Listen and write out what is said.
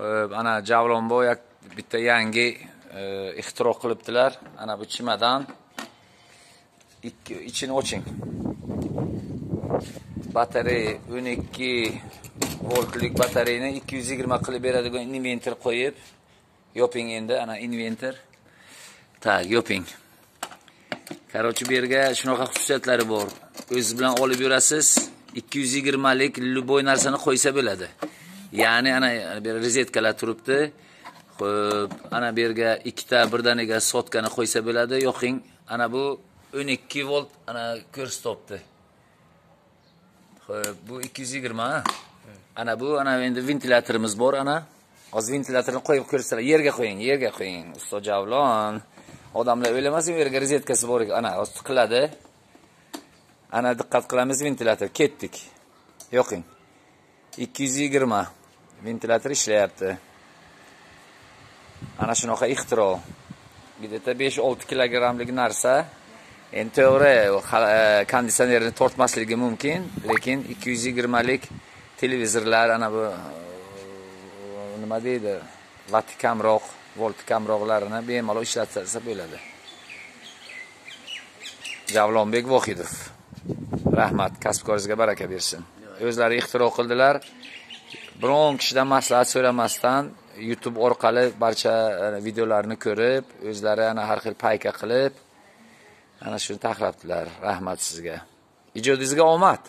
Xo'p, ana Javlonboy bitta yangi e, ixtiro qilibdilar. Ana bu chimadan ikki ichini oching. Batareya 12 voltlik batareyani 220 qilib beradigan inverter qo'yib yoping endi ana inverter. Tak, yoping. Короче, bu yerga shunaqa xususiyatlari bor. O'zingiz bilan olib yurasiz. 220 lik любой narsani qo'ysa bo'ladi. Ya'ni ana bu rezetkalar rozetkalar turibdi. Xo'p, ana bu yerga ikkita birdaniga sotkani qo'ysa bo'ladi. Yo'qing, ana bu 12 volt ana ko'rsatibdi. Xo'p, bu 220 ha? Ana bu ana endi ventilyatorimiz bor ana. Hozir ventilyatorni qo'yib ko'rsalar. Yerga qo'ying, yerga qo'ying. Ustoz Javlon. Odamlar o'ylamasin, yerga rozetkasi bor ekan. Ana, hozir tiqiladi. Ana diqqat qilamiz ventilyator. Ketdik. Yo'qing. 220 ventilyator ishlayapti. Ana shunaqa ixtiro. Где-то 5-6 kilogrammlik narsa. Endi to'g'ri, e, konditsionerni tortmasligi mumkin, lekin 220 lik televizorlar ana bu nima deydi? Vati kamroq, volt kamroqlarini bemalol ishlatsa bo'ladi. Javlonbek Vohidov. Rahmat, kasbkoringizga baraka bersin. O'zlari ixtiro qildilar. Biron kishidan maslahat so'ramasdan YouTube orqali barcha e, videolarni ko'rib, o'zlari ana har xil payka qilib, ana shuni taxlabdilar. Rahmat sizga. Ijodingizga omad.